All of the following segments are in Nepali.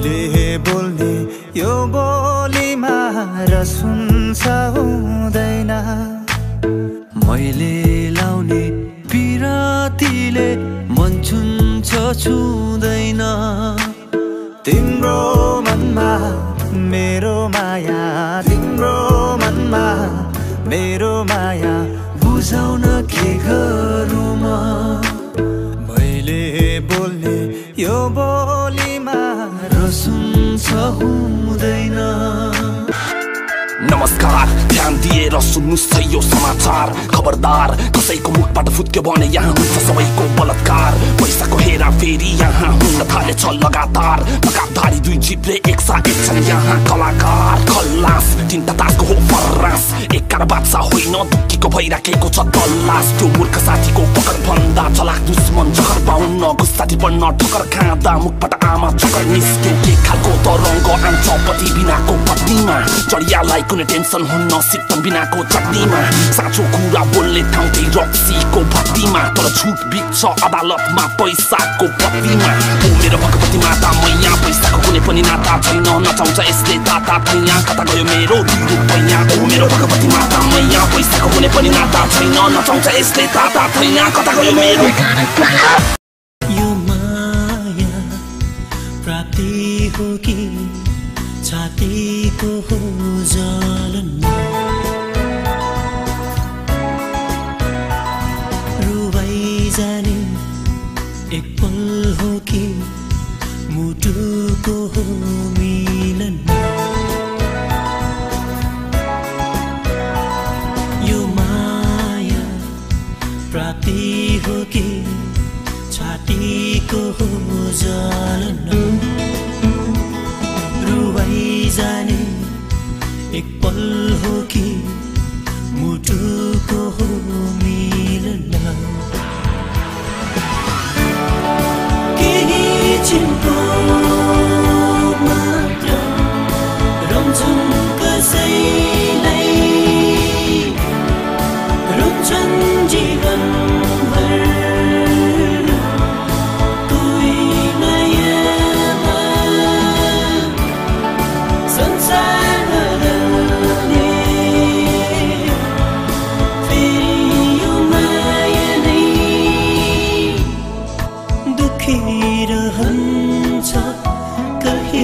कहिले बोल्ने यो बोलीमा र सुन्छ हुँदैन। मैले लाउने पिरातीले मन छुन्छ छुँदैन। तिम्रो मनमा मेरो माया तिम्रो मनमा मेरो माया बुझाउन के गर नमस्कार। ध्यान दिएर सुन्नुहोस् है यो समाचार। खबरदार कसैको मुखबाट फुत्क्यो भने यहाँ हुन्छ सबैको बलात्कार। पैसाको हेरा फेरि यहाँ हुन थालेछ लगातार। नकाबधारी दुई जिब्रे एकसाथ छन् यहाँ कलाकार। खल्लास तिनटा तासको हो फर्रास। एकार बादशाह होइन दुखीको भइराखेको छ तल्लास त्यो मूर्ख साथीको पकड भन्दा चलाक दुश्मन जखर पाउन गुस्साटी पढ्न ठक्कर खाँदा मुखबाट आमा चक्कर निस्क्यो के खालको तरङ्ग आउँछ पति बिनाको पत्नीमा? चढियालाई कुनै टेन्सन हुन्न सिक्तन बिनाको चट्नीमा साँचो कुरा बोल्ने ठाउँ त्यही रक्सीको भत्तीमा। तर छुट बिग्छ अदालतमा पैसाको पत्तीमा। मेरो भगवती पनि नाता छैन नचाउँछ यसले ताता थैया कता गयो मेरो दुई रुपैयाँ ओ मेरो भगवती माता मैया पैसाको कुनै पनि नाता छैन नचाउँछ यसले ताता थैया कता गयो मेरो यो माया प्राप्ति हो कि छातीको हो जलन रुवाई जाने एक पल हो कि यो माया प्राप्ति हो कि छातीको हो जलन रुवाई जाने एक पल हो कि मुटुको हो मिलन।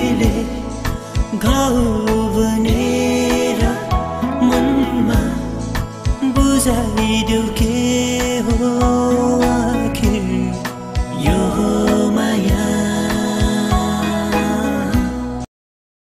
तिमीले घाउ बनेर मनमा बुझाइदेऊ के?